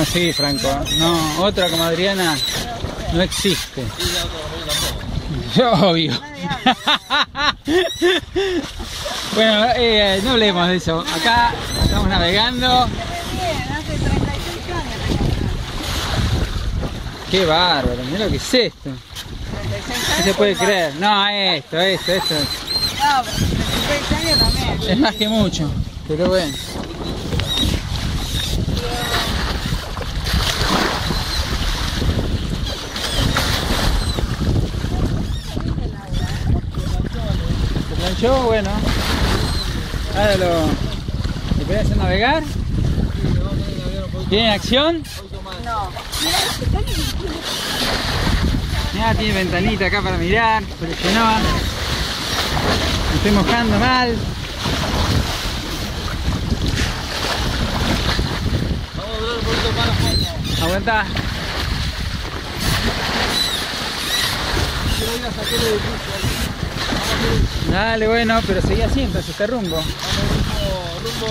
conseguí, Franco. No, otra como Adriana no existe. Yo, obvio. bueno, eh, no hablemos de eso. Acá estamos navegando. Qué bárbaro, mira lo que es esto. No se puede creer. No, esto, esto, esto. No, pero 36 años también. Es más que mucho, pero bueno. ¿Se planchó? Bueno. Ahora lo... ¿Le querés hacer navegar? ¿Tiene acción? No. Mirá, tiene ventanita acá para mirar, presionó. Me estoy mojando mal. Aguanta. Dale, bueno, pero seguí así entonces este rumbo. Rumbo